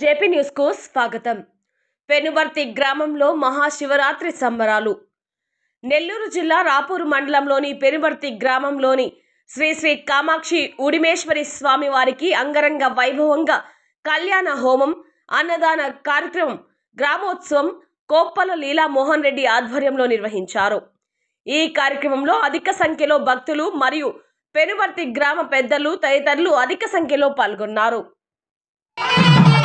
JP న్యూస్కు స్వాగతం. పెనుబర్తి గ్రామంలో మహాశివరాత్రి సంబరాలు. నెల్లూరు జిల్లా రాపూరు మండలంలోని పెనుబర్తి గ్రామంలోని శ్రీ శ్రీ కామాక్షి ఉడిమేశ్వరి స్వామి వారికి అంగరంగ వైభవంగా కళ్యాణ హోమం అన్నదాన కార్యక్రమం గ్రామోత్సవం కోప్పల లీలా మోహన్ రెడ్డి ఆధ్వర్యంలో నిర్వహించారు. ఈ కార్యక్రమంలో అధిక సంఖ్యలో భక్తులు మరియు పెనుబర్తి గ్రామ పెద్దలు తదితరులు అధిక సంఖ్యలో పాల్గొన్నారు.